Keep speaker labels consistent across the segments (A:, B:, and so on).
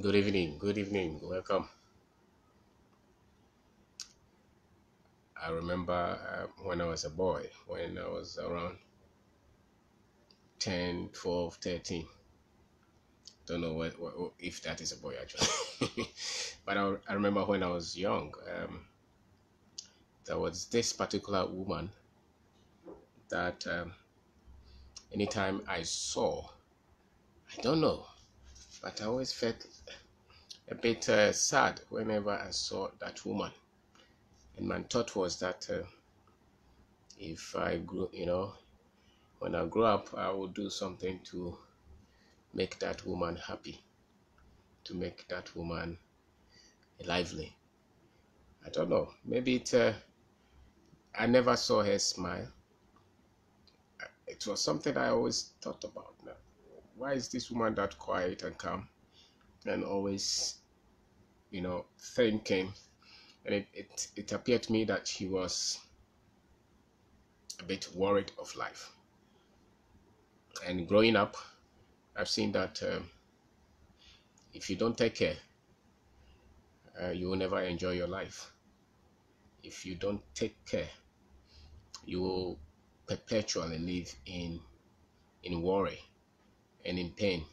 A: Good evening, good evening, welcome. I remember uh, when I was a boy, when I was around 10, 12, 13. Don't know what, what if that is a boy actually. but I, I remember when I was young, um, there was this particular woman that um, anytime I saw, I don't know, but I always felt a bit uh, sad whenever I saw that woman. And my thought was that uh, if I grew, you know, when I grow up, I will do something to make that woman happy, to make that woman lively. I don't know. Maybe it. Uh, I never saw her smile. It was something I always thought about. Now, why is this woman that quiet and calm, and always, you know, thinking? And it, it, it appeared to me that she was a bit worried of life. And growing up, I've seen that um, if you don't take care, uh, you will never enjoy your life. If you don't take care, you will perpetually live in in worry and in pain,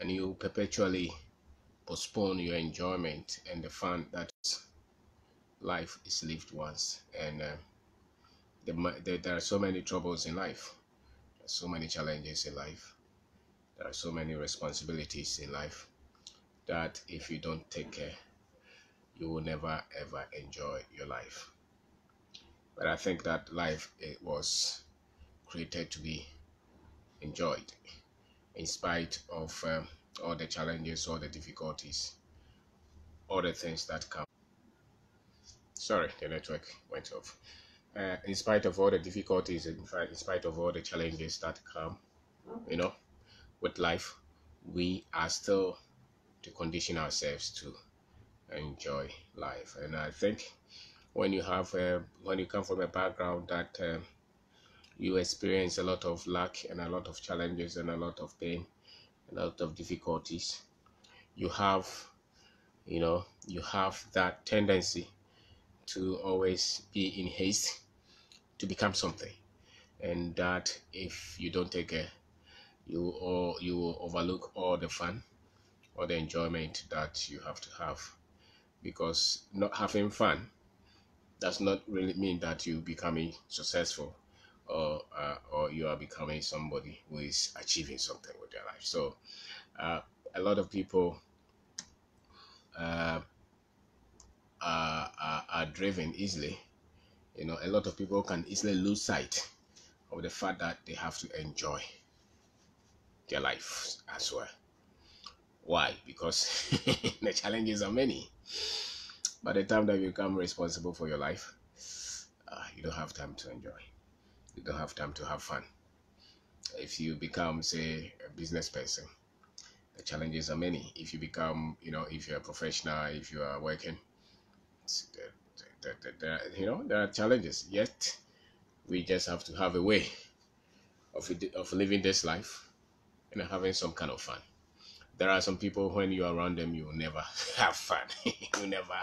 A: and you will perpetually postpone your enjoyment and the fun that life is lived once. And uh, the, the, there are so many troubles in life, there are so many challenges in life, there are so many responsibilities in life that if you don't take care, you will never ever enjoy your life. But I think that life it was created to be enjoyed in spite of um, all the challenges, all the difficulties, all the things that come. Sorry, the network went off. Uh, in spite of all the difficulties, in in spite of all the challenges that come, you know, with life, we are still to condition ourselves to enjoy life. And I think when you have, uh, when you come from a background that uh, you experience a lot of luck and a lot of challenges and a lot of pain, a lot of difficulties, you have, you know, you have that tendency to always be in haste to become something, and that if you don't take care, you or you will overlook all the fun or the enjoyment that you have to have, because not having fun does not really mean that you becoming successful or uh, or you are becoming somebody who is achieving something with their life. So uh, a lot of people uh, are, are, are driven easily. You know, a lot of people can easily lose sight of the fact that they have to enjoy their life as well. Why? Because the challenges are many. By the time that you become responsible for your life, uh, you don't have time to enjoy. You don't have time to have fun. If you become, say, a business person, the challenges are many. If you become, you know, if you're a professional, if you are working, you know, there are challenges. Yet, we just have to have a way of of living this life and having some kind of fun. There are some people when you're around them, you will never have fun. you never,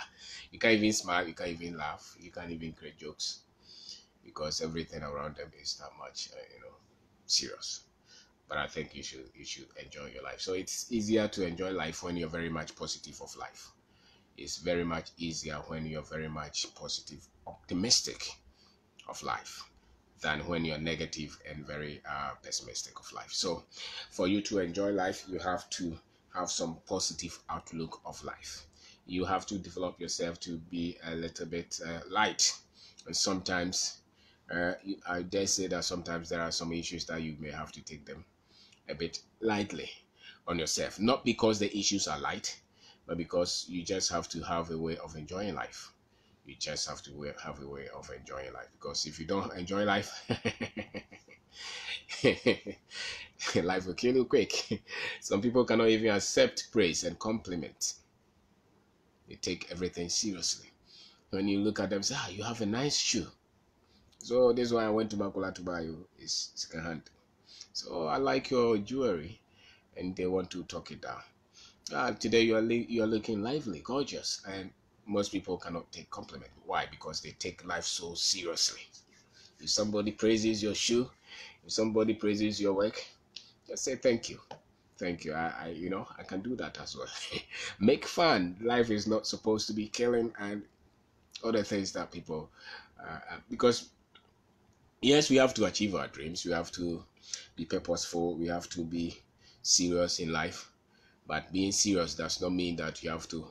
A: you can't even smile, you can't even laugh, you can't even create jokes because everything around them is that much, uh, you know, serious. But I think you should you should enjoy your life. So it's easier to enjoy life when you're very much positive of life. It's very much easier when you're very much positive, optimistic of life than when you're negative and very uh, pessimistic of life. So, for you to enjoy life, you have to have some positive outlook of life. You have to develop yourself to be a little bit uh, light, and sometimes uh, I dare say that sometimes there are some issues that you may have to take them a bit lightly on yourself. Not because the issues are light, but because you just have to have a way of enjoying life. You just have to have a way of enjoying life. Because if you don't enjoy life life will kill you quick. Some people cannot even accept praise and compliment. They take everything seriously. When you look at them say ah you have a nice shoe so this is why i went to Makola to buy you is second hand so i like your jewelry and they want to talk it down ah, today you are you are looking lively, gorgeous, and most people cannot take compliment. Why? Because they take life so seriously. If somebody praises your shoe, if somebody praises your work, just say thank you. Thank you. I, I you know, I can do that as well. Make fun. Life is not supposed to be killing and other things that people, uh, uh, because yes, we have to achieve our dreams. We have to be purposeful. We have to be serious in life. But being serious does not mean that you have to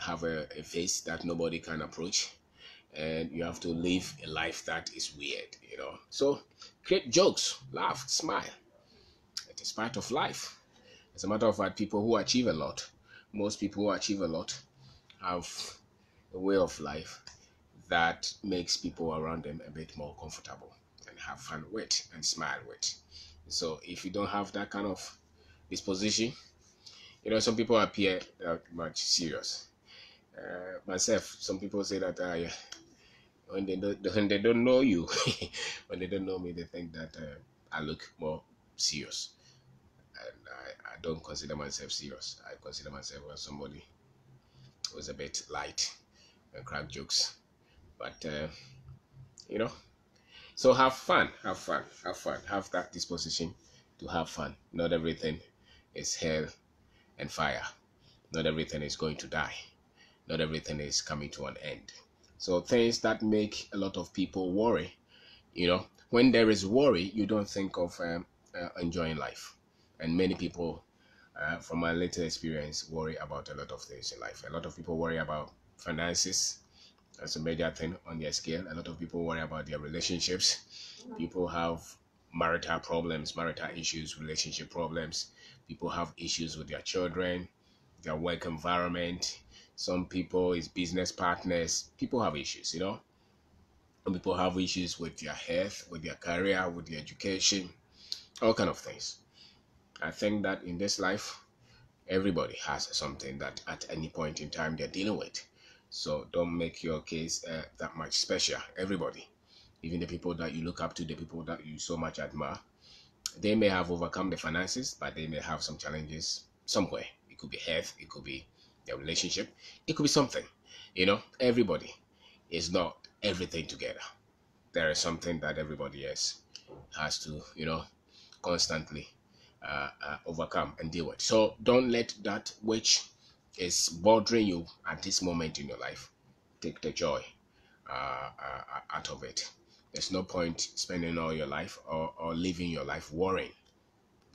A: have a, a face that nobody can approach and you have to live a life that is weird, you know. So create jokes, laugh, smile. It is part of life. As a matter of fact, people who achieve a lot, most people who achieve a lot, have a way of life that makes people around them a bit more comfortable and have fun with and smile with. So if you don't have that kind of disposition, you know, some people appear uh, much serious. Uh, myself, some people say that uh, when they don't when they don't know you, when they don't know me, they think that uh, I look more serious, and I, I don't consider myself serious. I consider myself as somebody who's a bit light and crack jokes, but uh, you know. So have fun, have fun, have fun, have that disposition to have fun. Not everything is hell and fire. Not everything is going to die. Not everything is coming to an end. So things that make a lot of people worry, you know, when there is worry, you don't think of um, uh, enjoying life. And many people, uh, from my little experience, worry about a lot of things in life. A lot of people worry about finances. That's a major thing on their scale. A lot of people worry about their relationships. People have marital problems, marital issues, relationship problems. People have issues with their children, their work environment, some people is business partners people have issues you know and people have issues with their health with their career with their education all kind of things i think that in this life everybody has something that at any point in time they're dealing with so don't make your case uh, that much special everybody even the people that you look up to the people that you so much admire they may have overcome the finances but they may have some challenges somewhere it could be health it could be their relationship. It could be something. You know, everybody is not everything together. There is something that everybody else has to, you know, constantly uh, uh, overcome and deal with. So don't let that which is bothering you at this moment in your life take the joy uh, uh out of it. There's no point spending all your life or, or living your life worrying,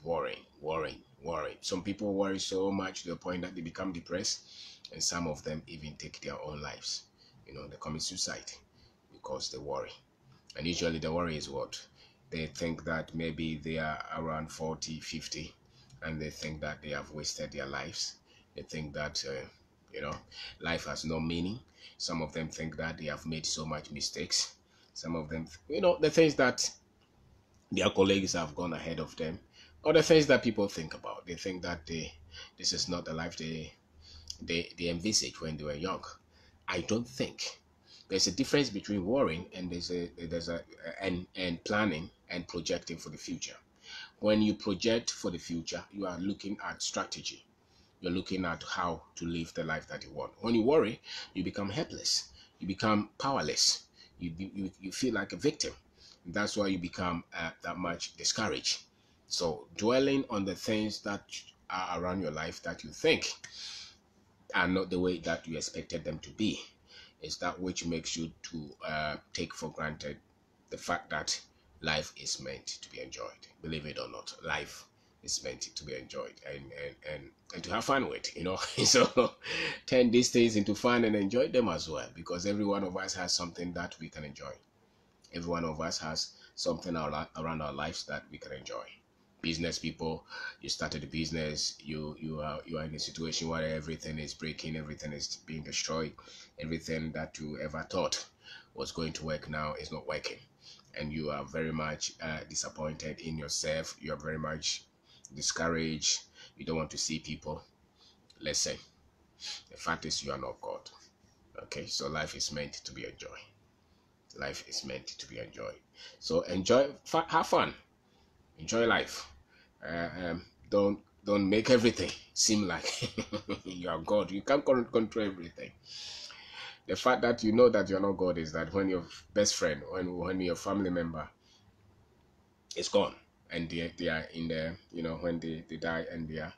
A: worrying, worrying, worry. Some people worry so much to the point that they become depressed, and some of them even take their own lives. You know, they commit suicide because they worry. And usually the worry is what? They think that maybe they are around 40, 50, and they think that they have wasted their lives. They think that, uh, you know, life has no meaning. Some of them think that they have made so much mistakes. Some of them, you know, the things that their colleagues have gone ahead of them or the things that people think about. They think that they this is not the life they they they envisaged when they were young. I don't think there's a difference between worrying and there's a there's a and and planning and projecting for the future. When you project for the future, you are looking at strategy. You're looking at how to live the life that you want. When you worry, you become helpless. You become powerless. You you, you feel like a victim. That's why you become uh, that much discouraged so dwelling on the things that are around your life that you think are not the way that you expected them to be is that which makes you to uh, take for granted the fact that life is meant to be enjoyed. Believe it or not, life is meant to be enjoyed and and and, and to have fun with you know? So turn these things into fun and enjoy them as well because every one of us has something that we can enjoy. Every one of us has something around our lives that we can enjoy. Business people you started a business you you are you are in a situation where everything is breaking everything is being destroyed everything that you ever thought was going to work now is not working. And you are very much uh, disappointed in yourself you are very much discouraged. You don't want to see people. Listen the fact is you are not god. Okay so life is meant to be enjoyed life is meant to be enjoyed so enjoy have fun. Enjoy life. Uh, um, don't don't make everything seem like you are God. You can't control everything. The fact that you know that you're not God is that when your best friend, when when your family member is gone and they, they are in the, you know, when they, they die and they are,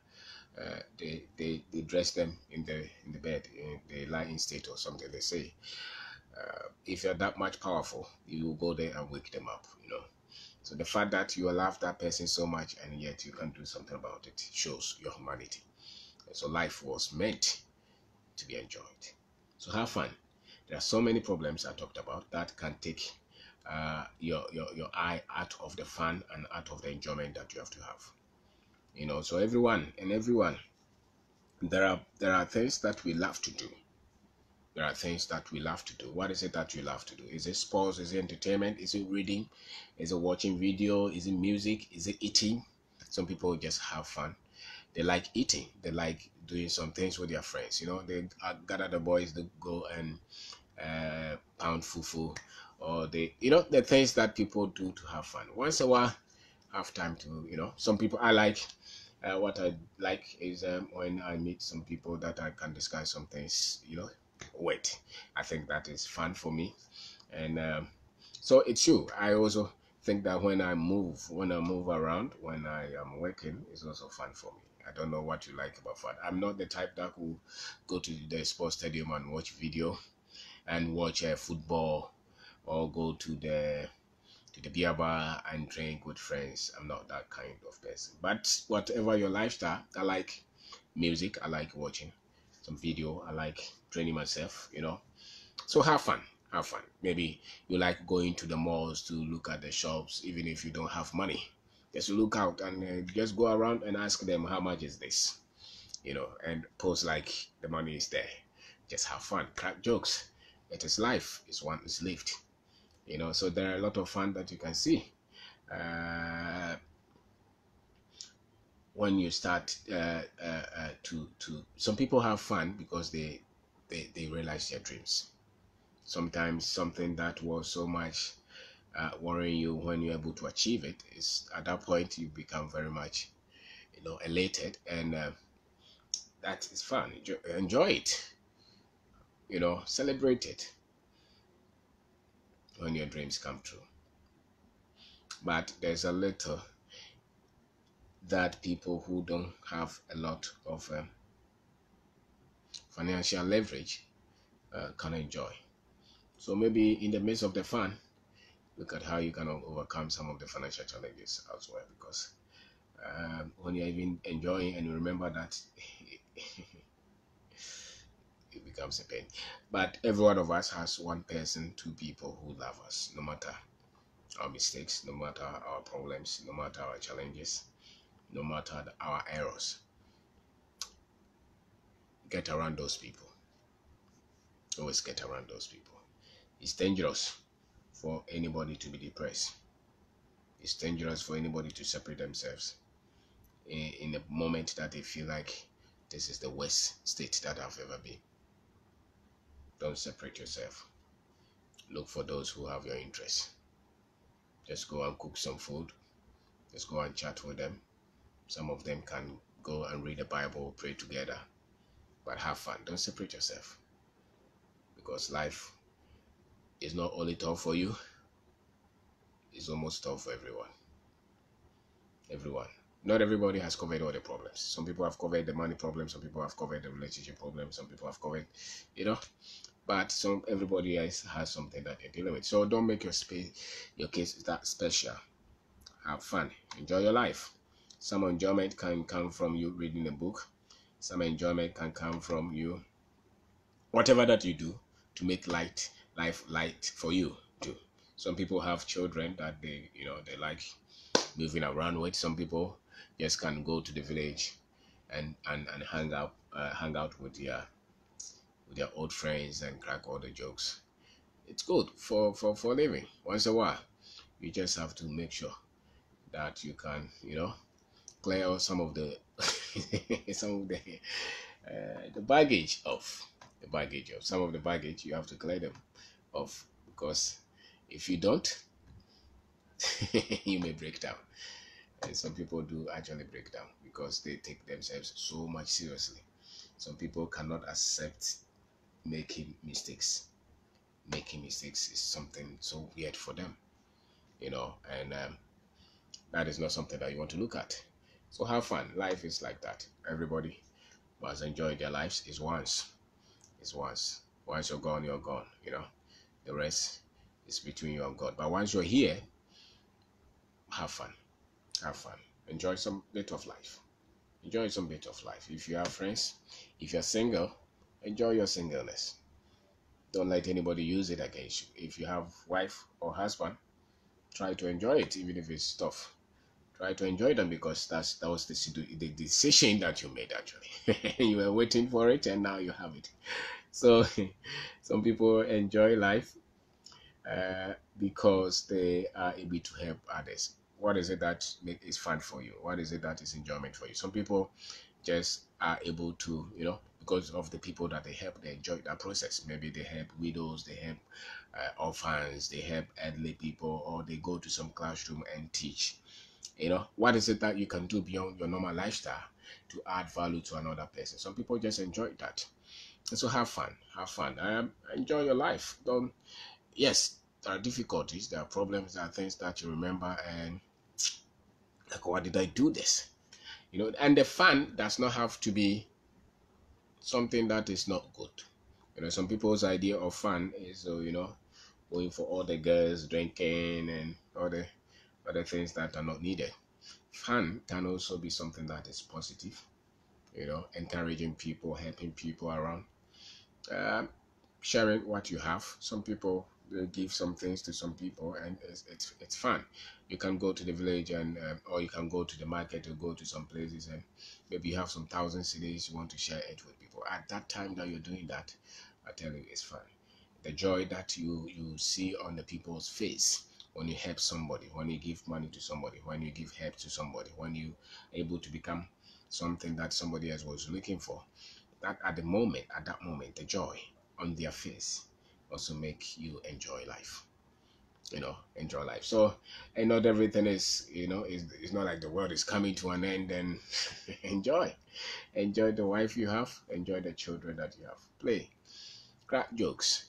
A: uh, they, they, they dress them in the in the bed, in the lying state or something. They say, uh, if you're that much powerful, you will go there and wake them up. You know, so the fact that you love that person so much and yet you can't do something about it shows your humanity. So life was meant to be enjoyed. So have fun. There are so many problems I talked about that can take uh, your, your, your eye out of the fun and out of the enjoyment that you have to have. You know, so everyone and everyone, there are there are things that we love to do. There are things that we love to do. What is it that you love to do? Is it sports? Is it entertainment? Is it reading? Is it watching video? Is it music? Is it eating? Some people just have fun. They like eating. They like doing some things with their friends. You know, they gather the boys to go and uh, pound fufu or they, you know, the things that people do to have fun. Once a while, have time to, you know, some people I like. Uh, what I like is um, when I meet some people that I can discuss some things, you know, with. I think that is fun for me, and um, so it's true. I also think that when I move, when I move around, when I am working, it's also fun for me. I don't know what you like about fun. I'm not the type that will go to the sports stadium and watch video and watch uh, football or go to the to the beer bar and drink with friends. I'm not that kind of person. But whatever your lifestyle, I like music. I like watching some video. I like training myself. You know, so have fun. Have fun. Maybe you like going to the malls to look at the shops, even if you don't have money. Just look out and uh, just go around and ask them how much is this, you know, and post like the money is there. Just have fun, crack jokes. It is life. It's one is lived you know so there are a lot of fun that you can see uh, when you start uh, uh, uh, to to some people have fun because they they, they realize their dreams. Sometimes something that was so much uh, worrying you when you're able to achieve it is at that point you become very much you know elated and uh, that is fun. Enjoy, enjoy it. You know celebrate it when your dreams come true. But there's a little that people who don't have a lot of um, financial leverage uh, can enjoy. So maybe in the midst of the fun, look at how you can overcome some of the financial challenges as well. Because um, when you're even enjoying and you remember that becomes a pain. But every one of us has one person, two people who love us, no matter our mistakes, no matter our problems, no matter our challenges, no matter our errors. Get around those people. Always get around those people. It's dangerous for anybody to be depressed. It's dangerous for anybody to separate themselves eh, in, in a moment that they feel like this is the worst state that I've ever been. Don't separate yourself. Look for those who have your interests. Just go and cook some food. Just go and chat with them. Some of them can go and read the Bible, pray together. But have fun. Don't separate yourself. Because life is not only tough for you, it's almost tough for everyone. Everyone not everybody has covered all the problems. Some people have covered the money problem, some people have covered the relationship problem, some people have covered, you know, but some everybody else has something that they're dealing with. So don't make your space your case that special. Have fun, enjoy your life. Some enjoyment can come from you reading a book. Some enjoyment can come from you whatever that you do to make light life light for you too. Some people have children that they you know they like moving around with. Some people just can go to the village and and, and hang out uh, hang out with their with their old friends and crack all the jokes. It's good for, for, for living. Once a while, you just have to make sure that you can, you know, clear some of the some of the uh, the baggage of the baggage of some of the baggage you have to clear them off because if you don't you may break down And some people do actually break down because they take themselves so much seriously. Some people cannot accept making mistakes. Making mistakes is something so weird for them, you know, and um, that is not something that you want to look at. So have fun. Life is like that. Everybody must enjoy their lives. Is once. It's once. Once you're gone, you're gone. You know, the rest is between you and God. But once you're here, have fun. Have fun. Enjoy some bit of life. Enjoy some bit of life. If you have friends, if you're single, enjoy your singleness. Don't let anybody use it against you. If you have wife or husband, try to enjoy it, even if it's tough. Try to enjoy them because that's that was the, the decision that you made actually. you were waiting for it and now you have it. So some people enjoy life uh, because they are able to help others. What is it that is fun for you? What is it that is enjoyment for you? Some people just are able to, you know, because of the people that they help, they enjoy that process. Maybe they help widows, they help uh, orphans, they help elderly people, or they go to some classroom and teach. You know, what is it that you can do beyond your normal lifestyle to add value to another person? Some people just enjoy that. And so have fun, have fun. Um, enjoy your life. Don't. Yes, there are difficulties, there are problems, there are things that you remember, and like, why did I do this? You know, and the fun does not have to be something that is not good. You know, some people's idea of fun is, uh, you know, going for all the girls, drinking, and all the other things that are not needed. Fun can also be something that is positive, you know, encouraging people, helping people around, uh, sharing what you have. Some people give some things to some people, and it's it's, it's fun. You can go to the village and um, or you can go to the market or go to some places and maybe you have some thousand cedis you want to share it with people. At that time that you're doing that, I tell you, it's fun. The joy that you you see on the people's face when you help somebody, when you give money to somebody, when you give help to somebody, when you able to become something that somebody else was looking for. That at the moment, at that moment, the joy on their face also make you enjoy life. You know, enjoy life. So, and not everything is, you know, it's, it's not like the world is coming to an end. And enjoy, enjoy the wife you have, enjoy the children that you have. Play, crack jokes.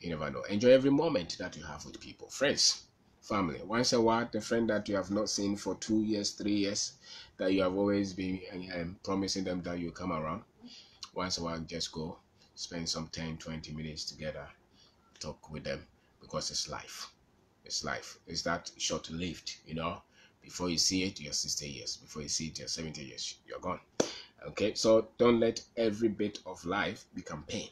A: You never know. Enjoy every moment that you have with people, friends, family. Once a while, the friend that you have not seen for two years, three years, that you have always been um, promising them that you come around. Once a while, just go spend some 10 20 minutes together talk with them because it's life. It's life. It's that short lived you know? Before you see it you're 60 years. Before you see it you're 70 years. You're gone. Okay? So don't let every bit of life become pain.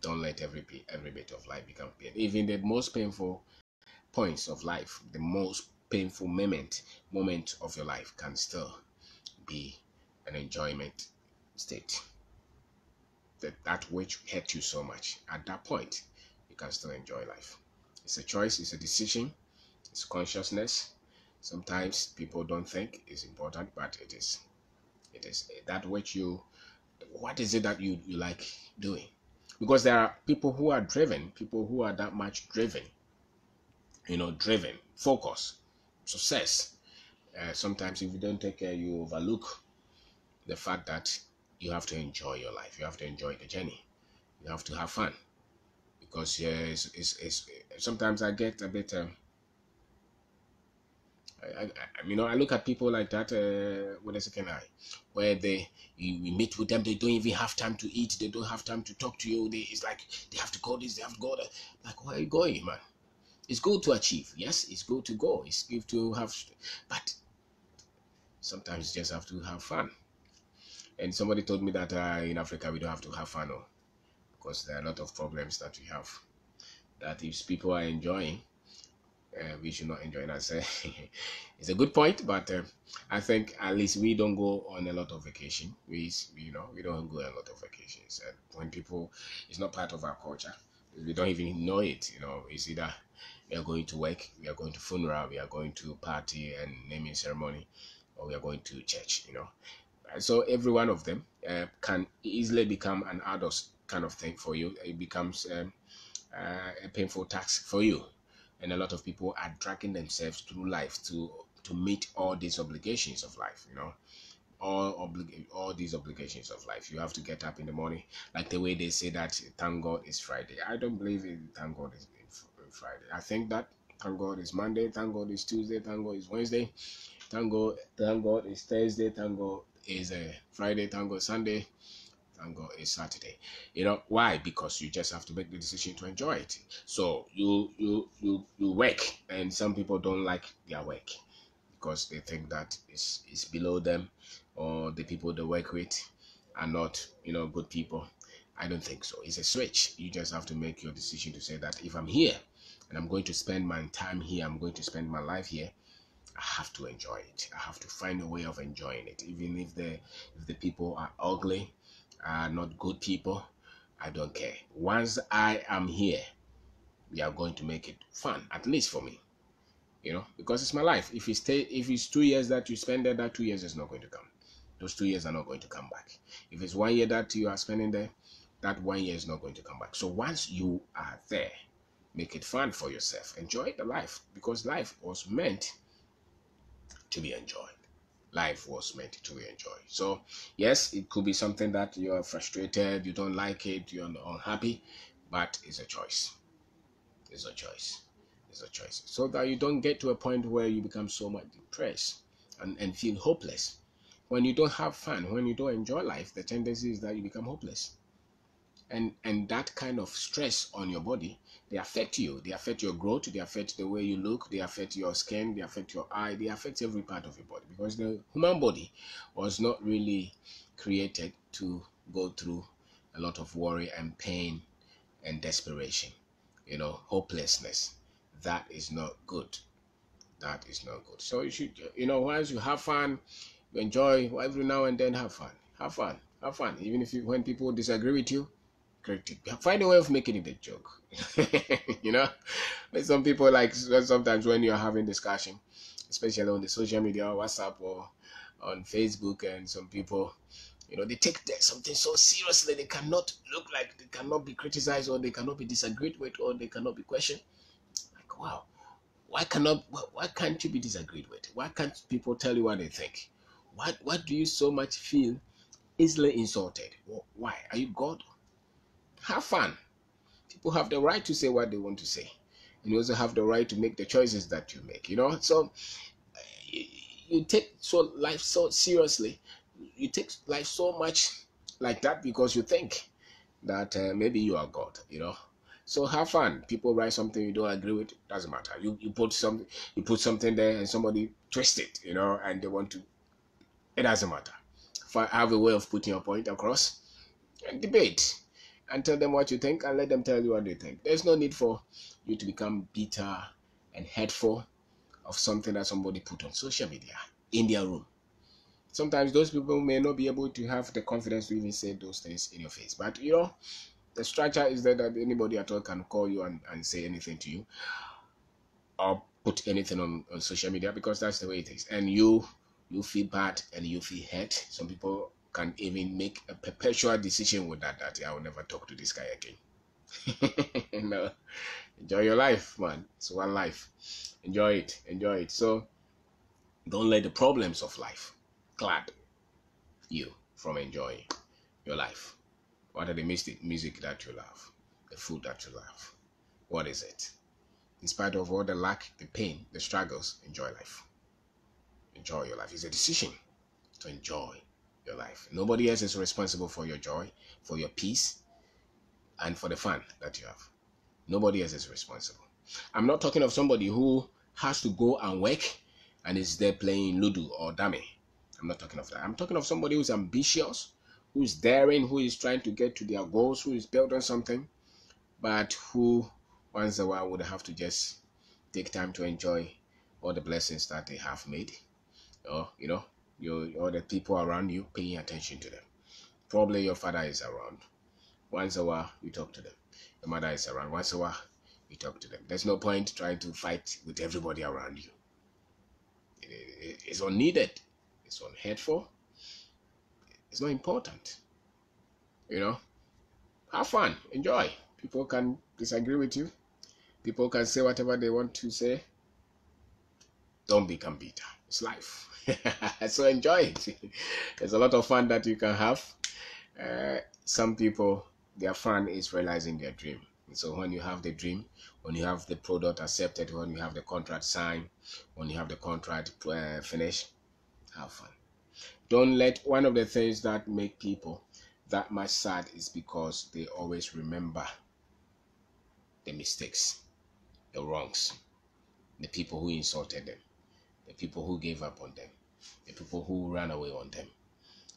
A: Don't let every every bit of life become pain. Even the most painful points of life the most painful moment moment of your life can still be an enjoyment state that, that which hurt you so much. At that point, you can still enjoy life. It's a choice, it's a decision, it's consciousness. Sometimes people don't think it's important, but it is. It is that which you, what is it that you, you like doing? Because there are people who are driven, people who are that much driven, you know, driven, focus, success. Uh, sometimes if you don't take care, you overlook the fact that you have to enjoy your life. You have to enjoy the journey. You have to have fun because yeah, it's, it's, it's sometimes I get a bit. Um, I, I, you know, I look at people like that uh, with a second eye, where they you, we meet with them, they don't even have time to eat, they don't have time to talk to you. They, it's like they have to go this, they have to go there. Like, where are you going, man? It's good to achieve, yes, it's good to go, it's good to have, but sometimes you just have to have fun. And somebody told me that uh, in Africa we don't have to have fun, because there are a lot of problems that we have. That if people are enjoying, uh, we should not enjoy. Say it's a good point, but uh, I think at least we don't go on a lot of vacation. We, you know, we don't go on a lot of vacations. And when people, it's not part of our culture. We don't even know it. You know, it's either we are going to work, we are going to funeral, we are going to party and naming ceremony, or we are going to church. You know, so every one of them uh, can easily become an adult kind of thing for you. It becomes um, uh, a painful task for you, and a lot of people are dragging themselves through life to to meet all these obligations of life, you know all oblig- all these obligations of life. You have to get up in the morning, like the way they say that thank God is Friday. I don't believe in thank God is Friday. I think that thank God is Monday, thank God is Tuesday, thank God is Wednesday, thank God, thank God is Thursday, thank God is a Friday, thank God Sunday, thank God is Saturday. You know why? Because you just have to make the decision to enjoy it. So you you you you work, and some people don't like their work because they think that it's, it's below them or the people they work with are not you know good people i don't think so it's a switch you just have to make your decision to say that if i'm here and i'm going to spend my time here i'm going to spend my life here i have to enjoy it. I have to find a way of enjoying it. Even if the if the people are ugly are not good people i don't care. Once i am here we are going to make it fun at least for me you know because it's my life. If it's stay if it's two years that you spend there that two years is not going to come. Those two years are not going to come back. If it's one year that you are spending there that one year is not going to come back. So once you are there make it fun for yourself. Enjoy the life because life was meant to be enjoyed. Life was meant to be enjoyed. So yes it could be something that you're frustrated you don't like it you're unhappy but it's a choice. It's a choice. It's a choice. So that you don't get to a point where you become so much depressed and, and feel hopeless. When you don't have fun when you don't enjoy life the tendency is that you become hopeless. And and that kind of stress on your body they affect you. They affect your growth. They affect the way you look. They affect your skin. They affect your eye. They affect every part of your body because the human body was not really created to go through a lot of worry and pain and desperation you know hopelessness. That is not good. That is not good. So you should you know once you have fun you enjoy every now and then have fun. Have fun. Have fun. Even if you when people disagree with you critique find a way of making it a joke. You know? But some people like uh, sometimes when you're having discussion especially on the social media whatsapp or on facebook and some people you know they take something so seriously they cannot look like they cannot be criticized or they cannot be disagreed with or they cannot be questioned. Like wow. Why cannot why can't you be disagreed with? Why can't people tell you what they think? What what do you so much feel easily insulted? Why? Are you God? Have fun. People have the right to say what they want to say. And you also have the right to make the choices that you make, you know? So you take so life so seriously. You take life so much like that because you think that uh, maybe you are God, you know? So have fun. People write something you don't agree with, doesn't matter. You you put some you put something there and somebody twist it, you know, and they want to it doesn't matter. If I Have a way of putting your point across debate and tell them what you think and let them tell you what they think. There's no need for you to become bitter and hateful of something that somebody put on social media in their room. Sometimes those people may not be able to have the confidence to even say those things in your face. But you know, the structure is that, that anybody at all can call you and, and say anything to you or put anything on, on social media because that's the way it is. And you you feel bad and you feel hurt. Some people can even make a perpetual decision with that that I will never talk to this guy again. no. Enjoy your life, man. It's one life. Enjoy it. Enjoy it. So don't let the problems of life glad you from enjoying your life. What are the music that you love? The food that you love? What is it? In spite of all the lack, the pain, the struggles, enjoy life enjoy your life. It's a decision to enjoy your life. Nobody else is responsible for your joy, for your peace, and for the fun that you have. Nobody else is responsible. I'm not talking of somebody who has to go and work and is there playing Ludo or Dummy. I'm not talking of that. I'm talking of somebody who's ambitious, who's daring, who is trying to get to their goals, who is building something, but who once in a while would have to just take time to enjoy all the blessings that they have made or you know your or the people around you paying attention to them. Probably your father is around. Once a while you talk to them. Your mother is around. Once a while you talk to them. There's no point trying to fight with everybody around you. It, it, it's unneeded. It's unhelpful it's not important. You know? Have fun. Enjoy. People can disagree with you. People can say whatever they want to say. Don't become bitter. It's life. so enjoy it. There's a lot of fun that you can have. Uh, some people, their fun is realizing their dream. So when you have the dream, when you have the product accepted, when you have the contract signed, when you have the contract uh, finished, have fun. Don't let one of the things that make people that much sad is because they always remember the mistakes, the wrongs, the people who insulted them, the people who gave up on them, the people who ran away on them.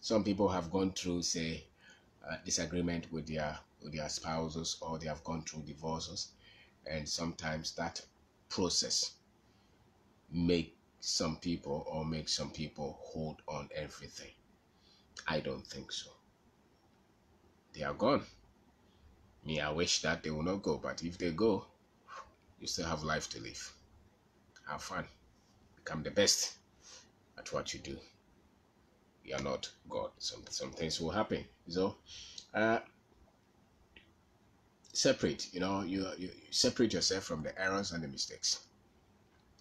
A: Some people have gone through, say, uh, disagreement with their with their spouses, or they have gone through divorces, and sometimes that process make some people or make some people hold on everything. I don't think so. They are gone. Me, I wish that they will not go, but if they go, you still have life to live. Have fun. Become the best at what you do. You are not God. Some some things will happen. So uh separate, you know, you, you separate yourself from the errors and the mistakes.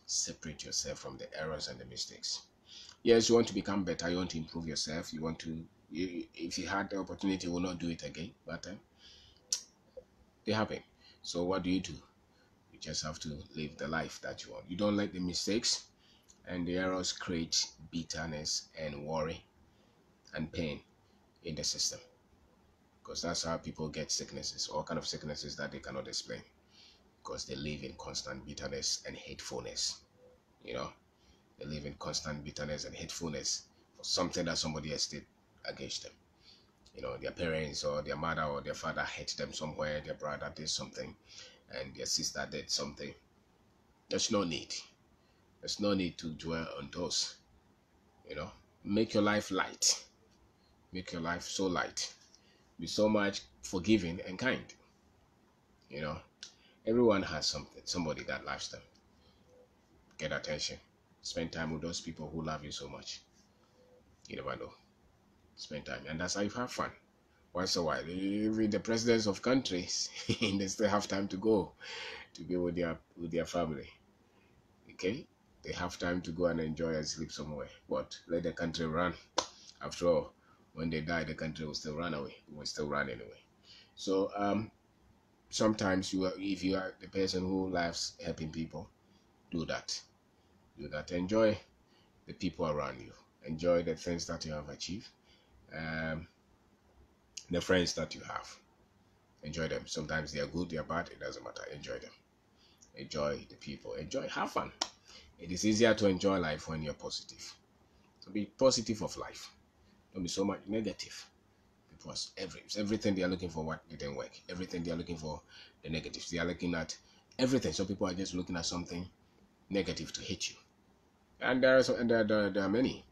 A: Separate yourself from the errors and the mistakes. Yes, you want to become better, you want to improve yourself, you want to you, if you had the opportunity, you will not do it again. But uh, they happen. So what do you do? You just have to live the life that you want. You don't like the mistakes and the errors create bitterness and worry and pain in the system. Because that's how people get sicknesses, all kind of sicknesses that they cannot explain. Because they live in constant bitterness and hatefulness. You know, they live in constant bitterness and hatefulness for something that somebody has did against them. You know, their parents or their mother or their father hate them somewhere, their brother did something, and their sister did something. There's no need. There's no need to dwell on those. You know, make your life light. Make your life so light. Be so much forgiving and kind. You know, everyone has something, somebody that loves them. Get attention. Spend time with those people who love you so much. You never know spend time, and that's how you have fun. Once in a while, even the presidents of countries, they still have time to go to be with their with their family. Okay, they have time to go and enjoy and sleep somewhere. But let the country run. After all, when they die, the country will still run away. It will still run anyway. So um, sometimes you, are, if you are the person who loves helping people, do that. Do that. Enjoy the people around you. Enjoy the things that you have achieved um, the friends that you have. Enjoy them. Sometimes they are good, they are bad, it doesn't matter. Enjoy them. Enjoy the people. Enjoy, have fun. It is easier to enjoy life when you're positive. So be positive of life. Don't be so much negative. Because every everything they are looking for what didn't work. Everything they are looking for the negatives. They are looking at everything. Some people are just looking at something negative to hit you. And there are so, and there, there, there are many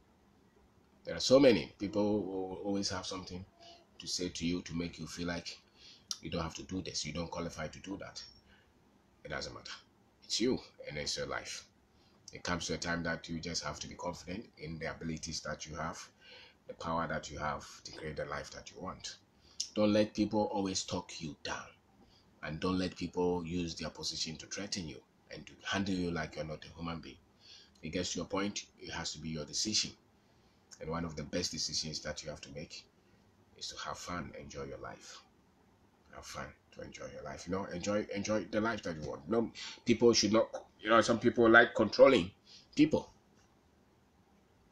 A: there are so many people who always have something to say to you to make you feel like you don't have to do this, you don't qualify to do that. It doesn't matter. It's you and it's your life. It comes to a time that you just have to be confident in the abilities that you have, the power that you have to create the life that you want. Don't let people always talk you down. And don't let people use their position to threaten you and to handle you like you're not a human being. It gets to a point, it has to be your decision and one of the best decisions that you have to make is to have fun, enjoy your life. Have fun to enjoy your life. You know, enjoy enjoy the life that you want. No, people should not. You know, some people like controlling people.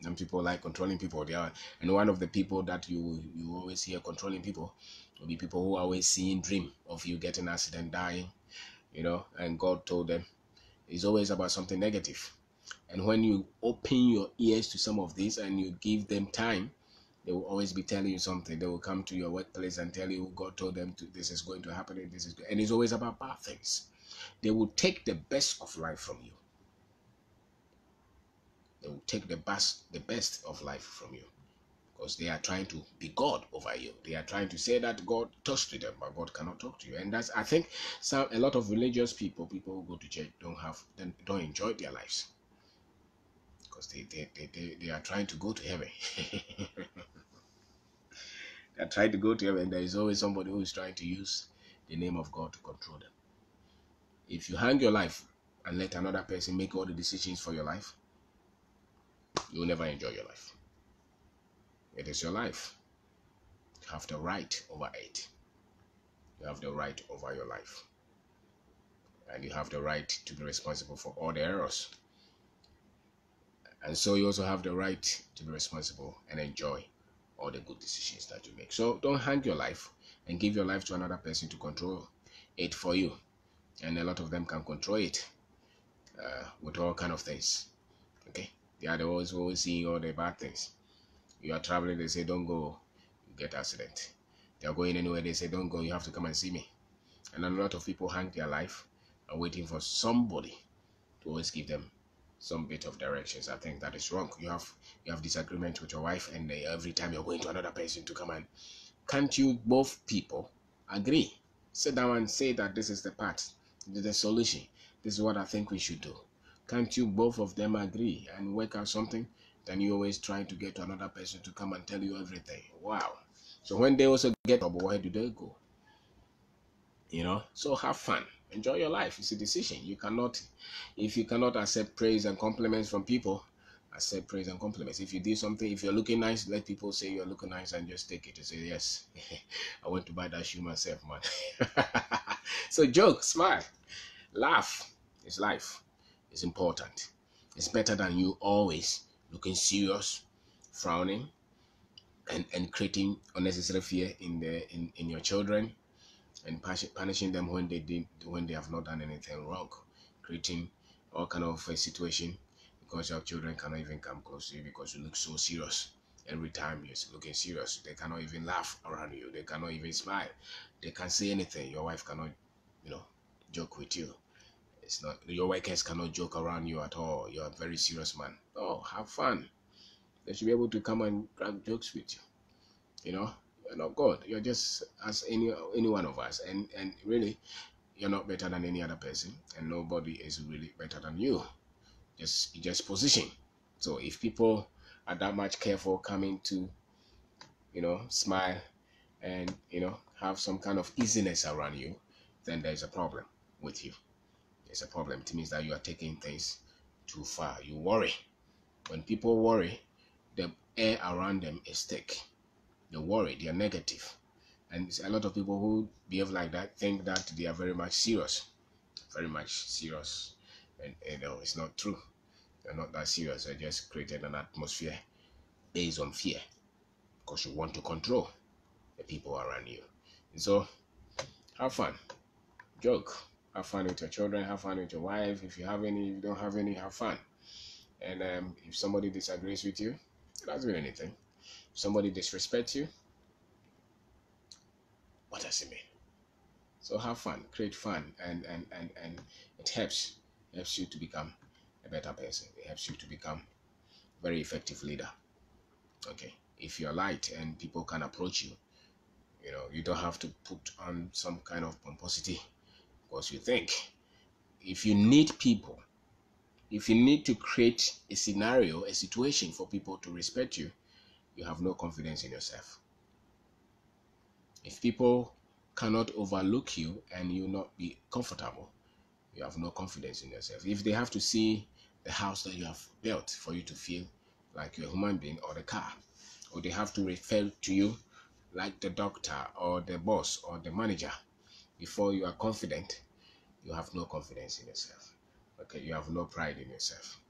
A: Some people like controlling people. They are, and one of the people that you you always hear controlling people will be people who always seeing dream of you getting accident, dying. You know, and God told them it's always about something negative. And when you open your ears to some of these and you give them time, they will always be telling you something. They will come to your workplace and tell you God told them to, this is going to happen and this is and it's always about bad things. They will take the best of life from you. They will take the best the best of life from you. Because they are trying to be God over you. They are trying to say that God talks to them, but God cannot talk to you. And that's I think some a lot of religious people, people who go to church don't have don't enjoy their lives because they, they, they, they, they are trying to go to heaven. they are trying to go to heaven. There is always somebody who is trying to use the name of God to control them. If you hang your life and let another person make all the decisions for your life, you will never enjoy your life. It is your life. You have the right over it. You have the right over your life. And you have the right to be responsible for all the errors. And so you also have the right to be responsible and enjoy all the good decisions that you make. So don't hang your life and give your life to another person to control it for you. And a lot of them can control it uh, with all kind of things. Okay, they are always always seeing all the bad things. You are traveling, they say don't go, you get accident. They are going anywhere, they say don't go, you have to come and see me. And a lot of people hang their life and waiting for somebody to always give them some bit of directions. I think that is wrong. You have you have disagreement with your wife, and every time you're going to another person to come and can't you both people agree? Sit down and say that this is the path, the solution. This is what I think we should do. Can't you both of them agree and work out something? Then you always try to get another person to come and tell you everything. Wow. So when they also get trouble, where do they go? You know, so have fun enjoy your life it's a decision you cannot if you cannot accept praise and compliments from people accept praise and compliments. If you do something if you're looking nice let people say you're looking nice and just take it and say yes i want to buy that shoe myself man. So joke smile laugh it's life. It's important. It's better than you always looking serious frowning and, and creating unnecessary fear in the in, in your children and punishing them when they did when they have not done anything wrong, creating all kind of a situation because your children cannot even come close to you because you look so serious every time you're looking serious. They cannot even laugh around you. They cannot even smile. They can't say anything. Your wife cannot, you know, joke with you. It's not your workers cannot joke around you at all. You're a very serious man. Oh, have fun. They should be able to come and crack jokes with you. You know, you're not God. You're just as any any one of us, and and really, you're not better than any other person, and nobody is really better than you. Just just position. So if people are that much careful coming to, you know, smile, and you know have some kind of easiness around you, then there's a problem with you. There's a problem. It means that you are taking things too far. You worry. When people worry, the air around them is thick they're worried, they're negative. And a lot of people who behave like that think that they are very much serious, very much serious. And you know, it's not true. They're not that serious. They just created an atmosphere based on fear because you want to control the people around you. And so, have fun, joke, have fun with your children, have fun with your wife. If you have any, if you don't have any, have fun. And um, if somebody disagrees with you, it doesn't mean anything if somebody disrespects you, what does it mean? So have fun, create fun, and and and and it helps helps you to become a better person. It helps you to become very effective leader. Okay, if you're light and people can approach you, you know you don't have to put on some kind of pomposity because you think if you need people, if you need to create a scenario, a situation for people to respect you, you have no confidence in yourself. If people cannot overlook you and you not be comfortable, you have no confidence in yourself. If they have to see the house that you have built for you to feel like you're a human being or the car, or they have to refer to you like the doctor or the boss or the manager before you are confident, you have no confidence in yourself. Okay, you have no pride in yourself.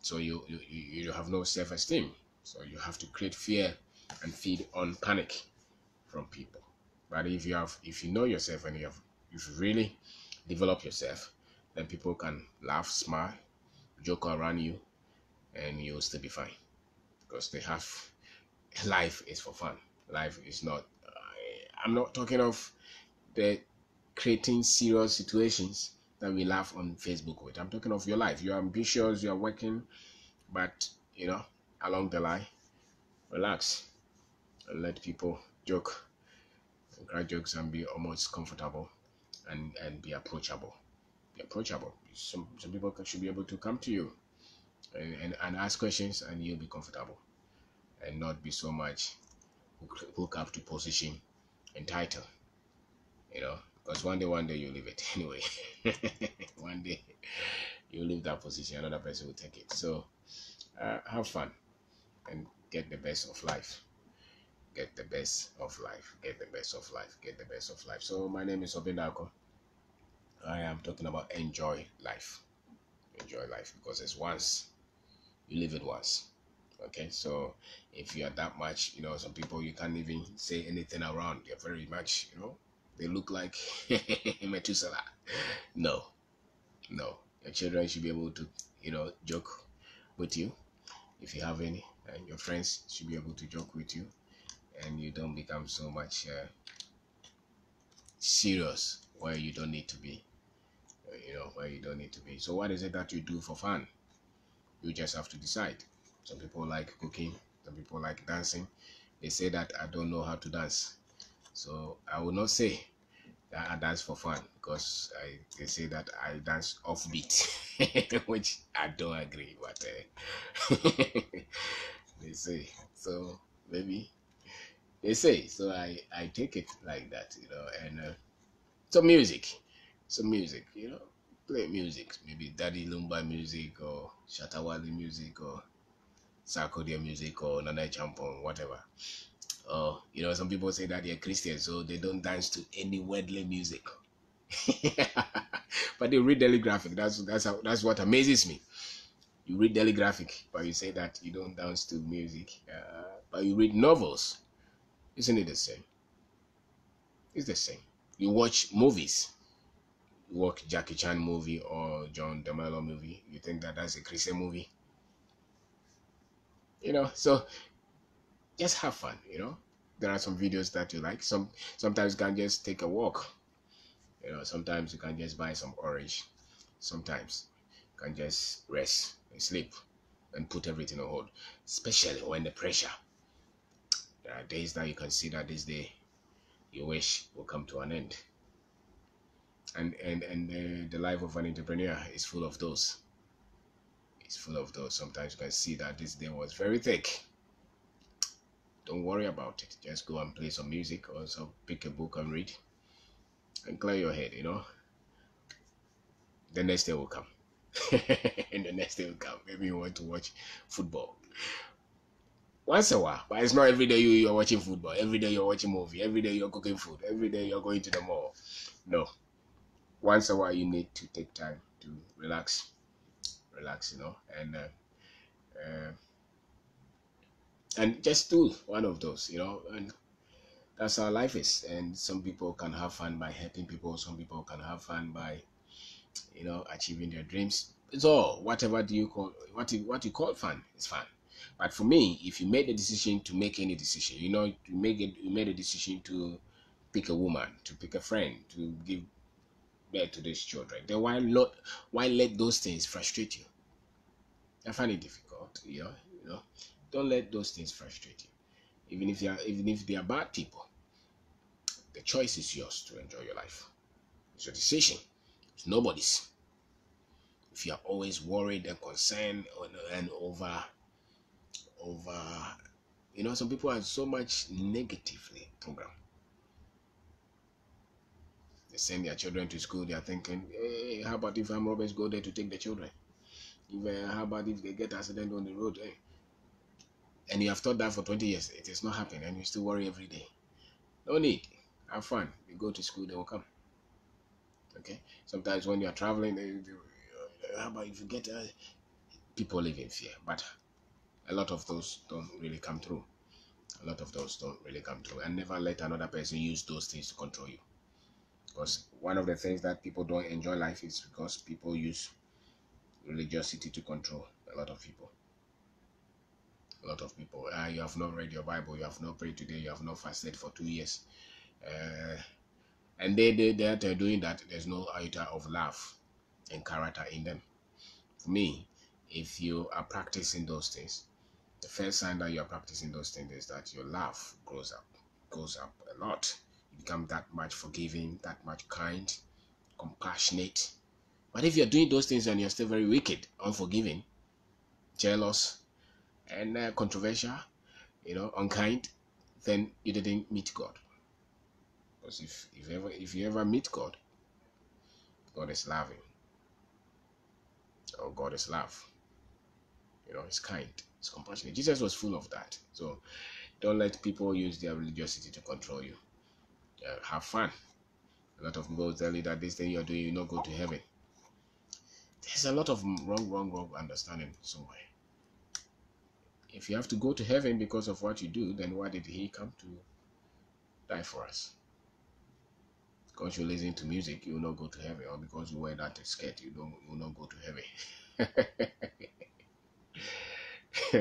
A: So you you, you have no self-esteem. So you have to create fear and feed on panic from people. But if you have, if you know yourself and you have, if you really develop yourself, then people can laugh, smile, joke around you, and you'll still be fine. Because they have, life is for fun. Life is not, I'm not talking of the creating serious situations that we laugh on Facebook with. I'm talking of your life. You're ambitious, you're working, but you know, along the line, relax and let people joke, crack jokes, and be almost comfortable and and be approachable. Approachable. Some some people should be able to come to you and, and, and ask questions, and you'll be comfortable, and not be so much hook up to position and title. You know, because one day, one day you leave it anyway. one day you leave that position, another person will take it. So uh, have fun and get the best of life get the best of life get the best of life get the best of life so my name is Obeng Darko i am talking about enjoy life enjoy life because it's once you live it once okay so if you are that much you know some people you can't even say anything around you're very much you know they look like Methuselah. No, no. Your children should be able to, you know, joke with you if you have any, and your friends should be able to joke with you, and you don't become so much uh, serious where you don't need to be. You know, where you don't need to be. So, what is it that you do for fun? You just have to decide. Some people like cooking, some people like dancing. They say that I don't know how to dance. So I will not say that I dance for fun because I they say that I dance offbeat, which I don't agree. But uh, they say so maybe they say so. I I take it like that, you know. And uh, some music, some music, you know, play music, maybe Daddy Lumba music or Shatta Wale music or Sarkodie music or Nana Champon, whatever. Oh, you know, some people say that they're Christians, so they don't dance to any worldly music. but they read daily graphic. That's that's how, that's what amazes me. You read daily graphic, but you say that you don't dance to music. Uh, but you read novels. Isn't it the same? It's the same. You watch movies. Watch Jackie Chan movie or John DeMello movie. You think that that's a Christian movie? You know, so just have fun you know? There are some videos that you like. Some sometimes you can just take a walk. You know sometimes you can just buy some orange. Sometimes you can just rest and sleep and put everything on hold especially when the pressure. There are days that you can see that this day you wish will come to an end and and and uh, the life of an entrepreneur is full of those it's full of those sometimes you can see that this day was very thick don't worry about it. Just go and play some music or so pick a book and read and clear your head, you know. The next day will come. and the next day will come. Maybe you want to watch football. Once a while, but it's not every day you, you're watching football. Every day you're watching movie. Every day you're cooking food. Every day you're going to the mall. No. Once a while, you need to take time to relax. Relax, you know. And uh, uh, and just do one of those you know and that's how life is and some people can have fun by helping people some people can have fun by you know achieving their dreams it's all whatever do you call what you what you call fun is fun but for me if you made the decision to make any decision you know you make it you made a decision to pick a woman to pick a friend to give to these children then why not why let those things frustrate you i find it difficult you know you know don't let those things frustrate you. Even if they are even if they are bad people, the choice is yours to enjoy your life. It's your decision. It's nobody's. If you are always worried and concerned and over over you know some people are so much negatively programmed send their children to school they are thinking hey how about if i'm always go there to take the children if uh, how about if they get accident on the road hey, and you have thought that for 20 years, it is not happening, and you still worry every day. No need. Have fun. You go to school, they will come. Okay. Sometimes when you are traveling, they, they, how about if you get uh, people live in fear, but a lot of those don't really come through. A lot of those don't really come through, and never let another person use those things to control you. Because one of the things that people don't enjoy life is because people use religiosity to control a lot of people a lot of people. Uh, you have not read your Bible, you have not prayed today, you have not fasted for two years. Uh, and they, they, they're doing that, there's no iota of love and character in them. For me, if you are practicing those things, the first sign that you are practicing those things is that your love grows up, goes up a lot. You become that much forgiving, that much kind, compassionate. But if you're doing those things and you're still very wicked, unforgiving, jealous, and uh, controversial, you know, unkind, then you didn't meet God. Because if if ever if you ever meet God, God is loving. Or God is love. You know, it's kind, it's compassionate. Jesus was full of that. So don't let people use their religiosity to control you. Uh, have fun. A lot of people tell you that this thing you're doing, you not go to heaven. There's a lot of wrong, wrong, wrong understanding somewhere. If you have to go to heaven because of what you do, then why did he come to die for us? Because you listen to music, you will not go to heaven, or because you wear that skirt, you don't you will not go to heaven.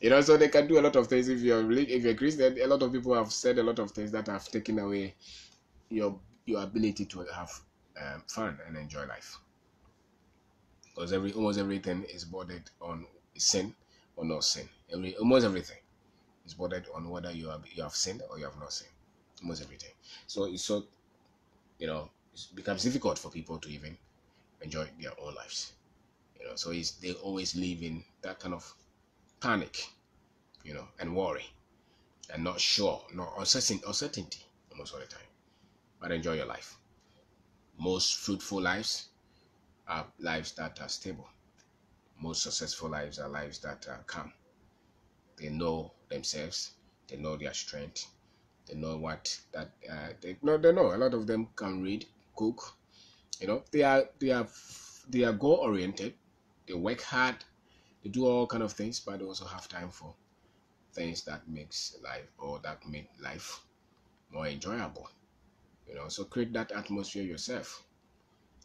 A: you know, so they can do a lot of things. If you're if you're Christian, a lot of people have said a lot of things that have taken away your your ability to have um, fun and enjoy life. Because every almost everything is bordered on sin or not sin. Every almost everything is bordered on whether you have you have sinned or you have not sinned. Almost everything. So it's so you know it becomes difficult for people to even enjoy their own lives. You know, so they always live in that kind of panic, you know, and worry, and not sure, not uncertain, uncertainty almost all the time. But enjoy your life. Most fruitful lives are lives that are stable. Most successful lives are lives that are calm. They know themselves. They know their strength. They know what that uh, they know. They know a lot of them can read, cook. You know, they are they are they are goal oriented. They work hard. They do all kind of things, but they also have time for things that makes life or that make life more enjoyable. You know, so create that atmosphere yourself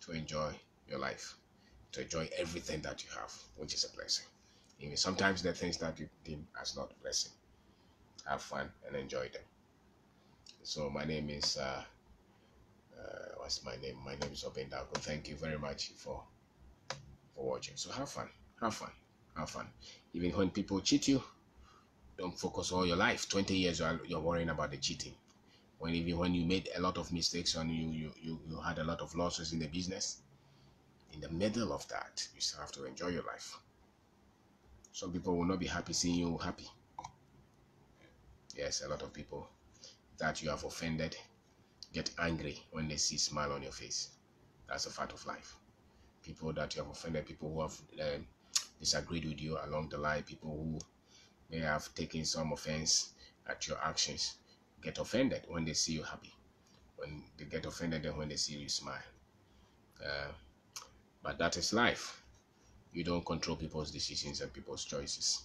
A: to enjoy your life, to enjoy everything that you have, which is a blessing. Even sometimes the things that you deem as not blessing, have fun and enjoy them. So my name is uh, uh, what's my name? My name is Obeng Darko. Thank you very much for for watching. So have fun, have fun, have fun. Even when people cheat you, don't focus all your life. Twenty years you're, you're worrying about the cheating. When even when you made a lot of mistakes and you, you you you had a lot of losses in the business, in the middle of that, you still have to enjoy your life. Some people will not be happy seeing you happy. Yes, a lot of people that you have offended get angry when they see smile on your face. That's a fact of life. People that you have offended, people who have uh, disagreed with you along the line, people who may have taken some offense at your actions, get offended when they see you happy. When they get offended, then when they see you smile. Uh, but that is life. You don't control people's decisions and people's choices.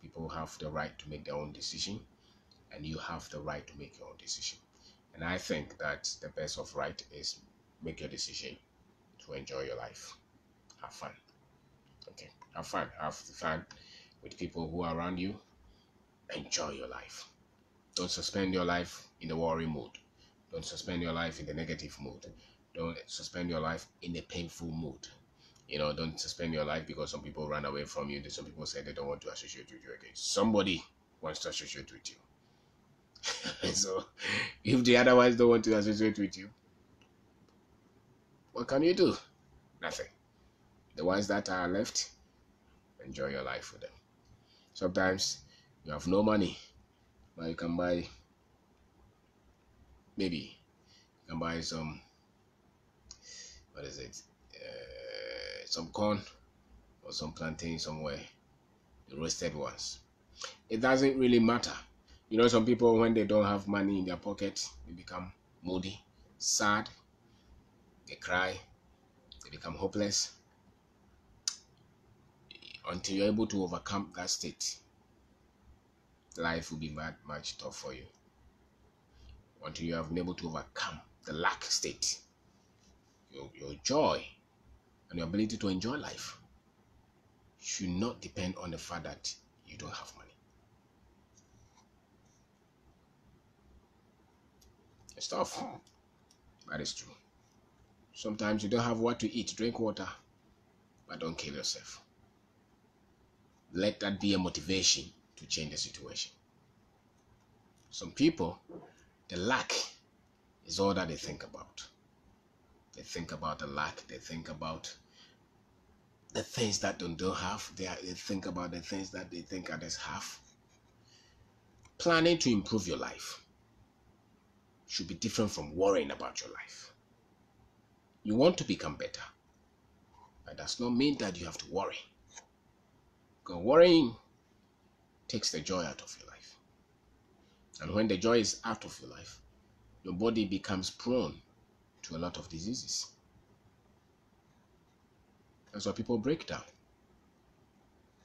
A: People have the right to make their own decision, and you have the right to make your own decision. And I think that the best of right is make your decision to enjoy your life. Have fun. Okay. Have fun. Have fun with people who are around you. Enjoy your life. Don't suspend your life in the worry mood. Don't suspend your life in the negative mood. Don't suspend your life in a painful mood. You know, don't suspend your life because some people run away from you. Some people say they don't want to associate with you again. Somebody wants to associate with you. so, if the other ones don't want to associate with you, what can you do? Nothing. The ones that are left, enjoy your life with them. Sometimes you have no money, but you can buy maybe you can buy some what is it uh, some corn or some plantain somewhere the roasted ones it doesn't really matter you know some people when they don't have money in their pocket they become moody sad they cry they become hopeless until you're able to overcome that state life will be much much tough for you until you have been able to overcome the lack state your, your joy and your ability to enjoy life should not depend on the fact that you don't have money. It's tough. That is true. Sometimes you don't have what to eat, drink water, but don't kill yourself. Let that be a motivation to change the situation. Some people, the lack is all that they think about. They think about the lack. They think about the things that don't have. They, they think about the things that they think others have. Planning to improve your life should be different from worrying about your life. You want to become better. But does not mean that you have to worry. Because worrying takes the joy out of your life. And when the joy is out of your life, your body becomes prone to a lot of diseases. That's why people break down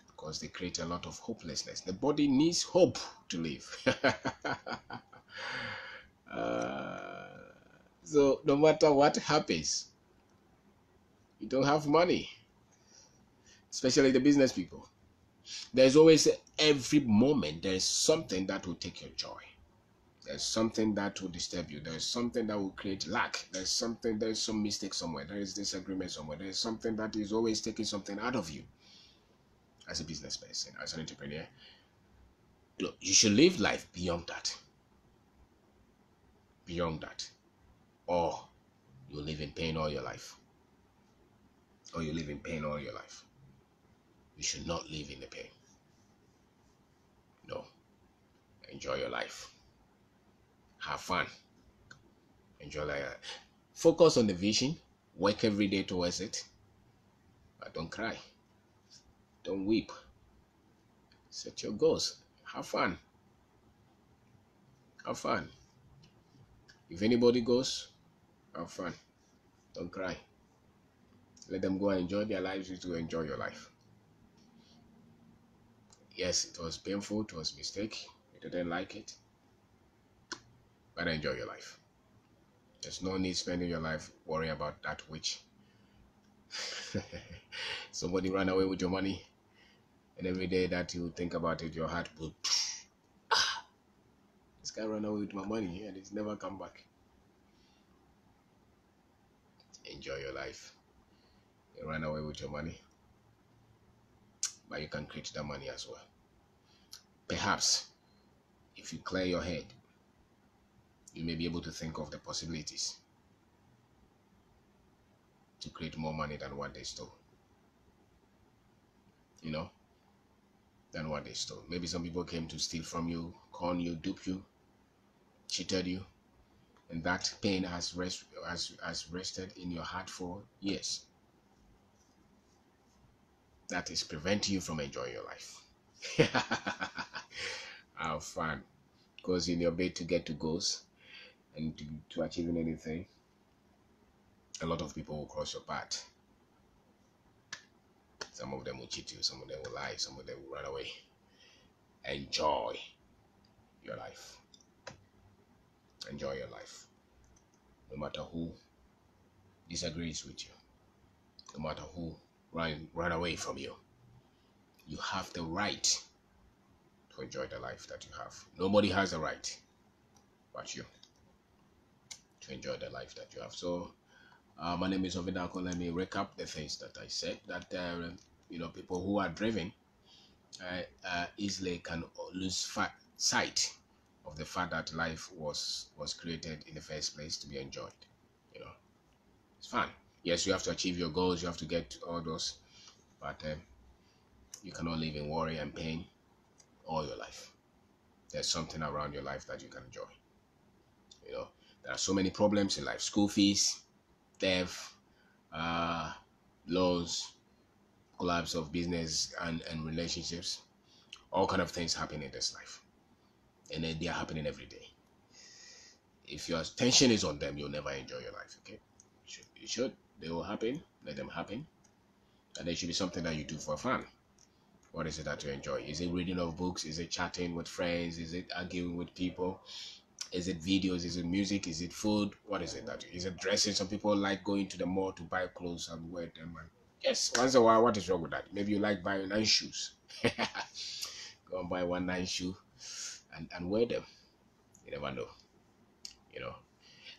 A: because they create a lot of hopelessness. The body needs hope to live. uh, so, no matter what happens, you don't have money, especially the business people. There's always every moment there is something that will take your joy. There's something that will disturb you. There's something that will create lack. There's something, there's some mistake somewhere. There is disagreement somewhere. There's something that is always taking something out of you as a business person, as an entrepreneur. Look, you should live life beyond that. Beyond that. Or you'll live in pain all your life. Or you live in pain all your life. You should not live in the pain. No. Enjoy your life. Have fun. Enjoy life. Focus on the vision. Work every day towards it. But don't cry. Don't weep. Set your goals. Have fun. Have fun. If anybody goes, have fun. Don't cry. Let them go and enjoy their lives. You to enjoy your life. Yes, it was painful. It was mistake. You didn't like it. But enjoy your life. There's no need spending your life worrying about that which somebody ran away with your money and every day that you think about it, your heart will. Ah, this guy ran away with my money and he's never come back. Enjoy your life. Ran away with your money, but you can create that money as well. Perhaps if you clear your head, you may be able to think of the possibilities to create more money than what they stole. You know? than what they stole. Maybe some people came to steal from you, con you, dupe you, cheated you, and that pain has rest has, has rested in your heart for years. That is preventing you from enjoying your life. Have fun. Because in your bid to get to goals and to, to achieving anything, a lot of people will cross your path. Some of them will cheat you, some of them will lie, some of them will run away. Enjoy your life. Enjoy your life. No matter who disagrees with you, no matter who run, run away from you, you have the right to enjoy the life that you have. Nobody has the right but you to enjoy the life that you have. So, uh, my name is Obeng Darko. Let me recap the things that I said. That uh, you know people who are driven uh, uh, easily can lose sight of the fact that life was was created in the first place to be enjoyed you know it's fun yes you have to achieve your goals you have to get all those but um, you cannot live in worry and pain all your life there's something around your life that you can enjoy you know there are so many problems in life school fees death uh, loans collapse of business and, and relationships. All kind of things happen in this life. And they are happening every day. If your attention is on them, you'll never enjoy your life, okay? You should. You should. They will happen. Let them happen. And they should be something that you do for fun. What is it that you enjoy? Is it reading of books? Is it chatting with friends? Is it arguing with people? Is it videos? Is it music? Is it food? What is it that you, is it dressing? Some people like going to the mall to buy clothes and wear them and Yes, once in a while, what is wrong with that? Maybe you like buying nice shoes. Go and buy one nice shoe and, and wear them. You never know. You know,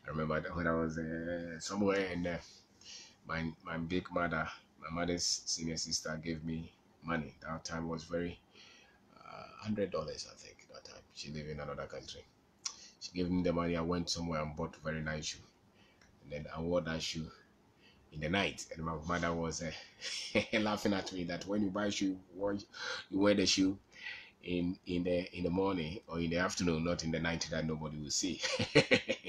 A: I remember when I was uh, somewhere in uh, my my big mother, my mother's senior sister, gave me money. That time was very uh, hundred dollars, I think. That time she lived in another country. She gave me the money. I went somewhere and bought very nice shoe, and then I wore that shoe in the night and my mother was uh, laughing at me that when you buy shoe you wear the shoe in in the in the morning or in the afternoon not in the night that nobody will see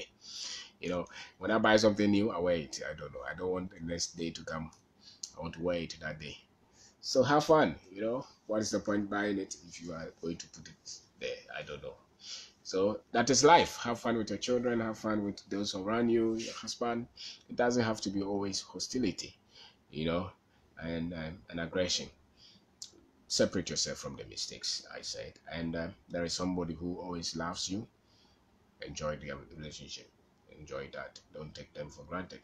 A: you know when i buy something new i wear it i don't know i don't want the next day to come i want to wear it that day So have fun, you know. What is the point buying it if you are going to put it there? I don't know. So that is life. Have fun with your children, have fun with those around you, your husband. It doesn't have to be always hostility, you know, and um, and aggression. Separate yourself from the mistakes, I said. And uh, there is somebody who always loves you. Enjoy the relationship. Enjoy that. Don't take them for granted.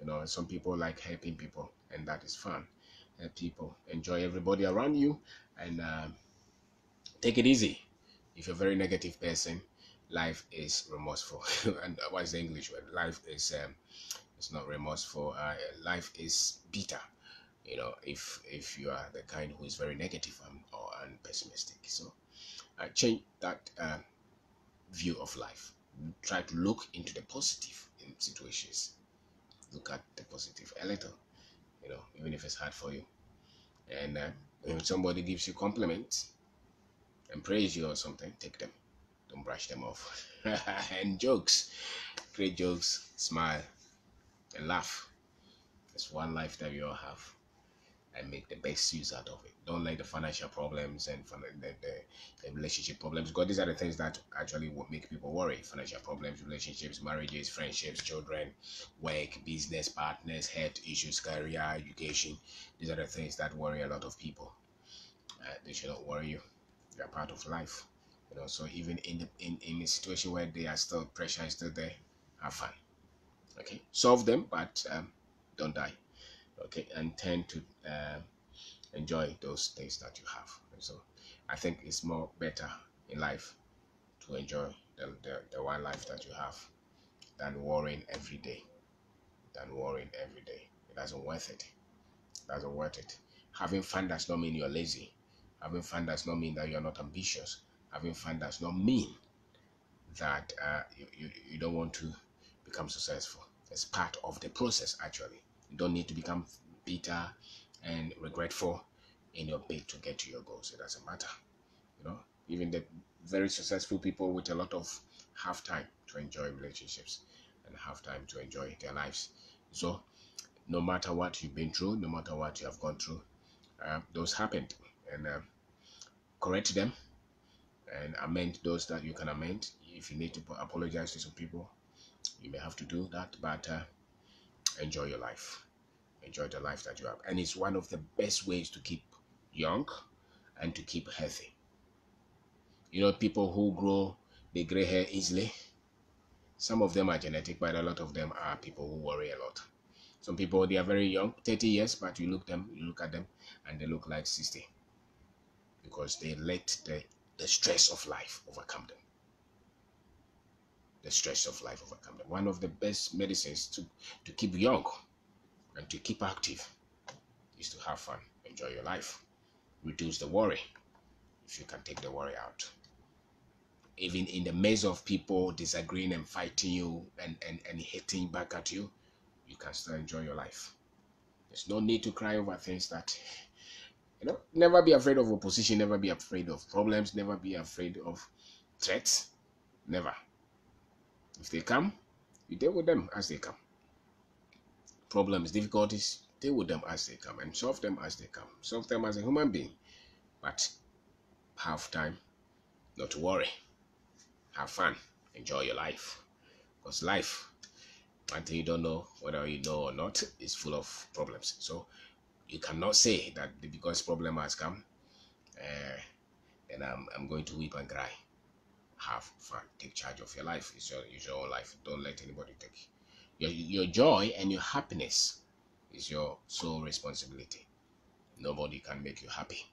A: You know, some people like helping people, and that is fun. Help people. Enjoy everybody around you, and um, take it easy if you're a very negative person, life is remorseful. and what is the English word? Life is um, it's not remorseful. Uh, life is bitter. You know, if if you are the kind who is very negative and or and pessimistic, so uh, change that uh, view of life. Try to look into the positive in situations. Look at the positive a little. You know, even if it's hard for you. And uh, if somebody gives you compliments, and praise you or something, take them. Don't brush them off. and jokes. Great jokes, smile, and laugh. It's one life that you all have. And make the best use out of it. Don't let the financial problems and the, the, the relationship problems, because these are the things that actually will make people worry. Financial problems, relationships, marriages, friendships, children, work, business, partners, health issues, career, education. These are the things that worry a lot of people. Uh, they should not worry you they're part of life you know so even in the, in in a situation where they are still pressure is still there have fun okay solve them but um, don't die okay and tend to uh, enjoy those things that you have so i think it's more better in life to enjoy the, the, the one life that you have than worrying every day than worrying every day it doesn't worth it. it doesn't worth it having fun does not mean you're lazy Having fun does not mean that you're not ambitious. Having fun does not mean that uh, you, you, you don't want to become successful. It's part of the process, actually. You don't need to become bitter and regretful in your bid to get to your goals. It doesn't matter. You know, even the very successful people with a lot of half time to enjoy relationships and half time to enjoy their lives. So, no matter what you've been through, no matter what you have gone through, uh, those happened. And uh, correct them and amend those that you can amend. If you need to apologize to some people, you may have to do that, but uh, enjoy your life. Enjoy the life that you have. And it's one of the best ways to keep young and to keep healthy. You know, people who grow the gray hair easily, some of them are genetic, but a lot of them are people who worry a lot. Some people, they are very young, 30 years, but you look them, you look at them, and they look like 60 because they let the, the stress of life overcome them. The stress of life overcome them. One of the best medicines to, to keep young and to keep active is to have fun, enjoy your life, reduce the worry if you can take the worry out. Even in the midst of people disagreeing and fighting you and, and, and hitting back at you, you can still enjoy your life. There's no need to cry over things that you know, never be afraid of opposition, never be afraid of problems, never be afraid of threats. Never. If they come, you deal with them as they come. Problems, difficulties, deal with them as they come and solve them as they come. Solve them as a human being. But have time not to worry. Have fun. Enjoy your life. Because life, thing you don't know, whether you know or not, is full of problems. So you cannot say that because problem has come, uh, then I'm, I'm going to weep and cry. Have fun. Take charge of your life. It's your, it's your own life. Don't let anybody take your, your joy and your happiness is your sole responsibility. Nobody can make you happy.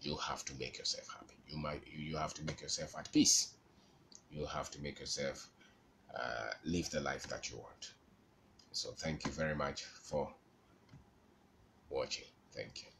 A: You have to make yourself happy. You might you have to make yourself at peace. You have to make yourself uh, live the life that you want. So thank you very much for watching. Thank you.